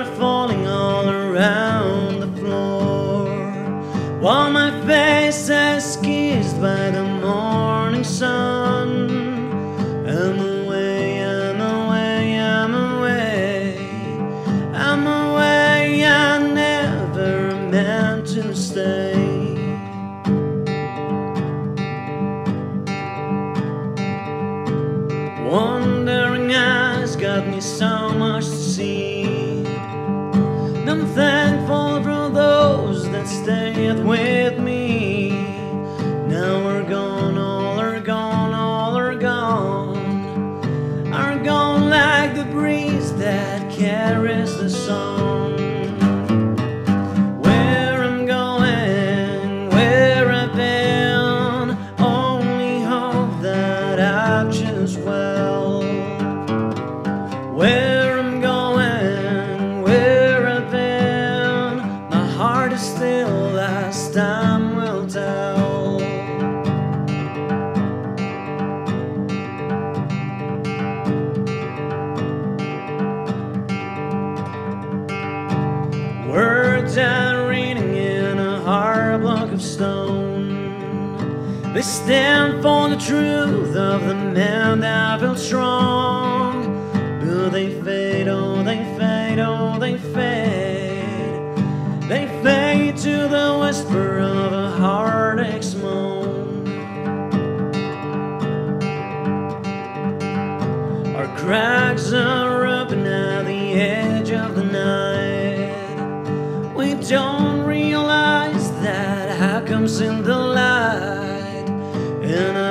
are falling all around the floor. While my face is kissed by the morning sun. I'm away, I'm away, I'm away. I'm away, I never meant to stay. Wandering eyes got me so much to see. I'm thankful for those that stayed with me. Now we're gone, all are gone, all are gone. Are gone like the breeze that carries the song. Where I'm going, where I've been, only hope that I choose well. Still as time will tell. Words are reading in a hard block of stone. They stand for the truth of the man that felt strong. But they whisper of a heartache's moan. Our cracks are open at the edge of the night. We don't realize that how comes in the light. And I've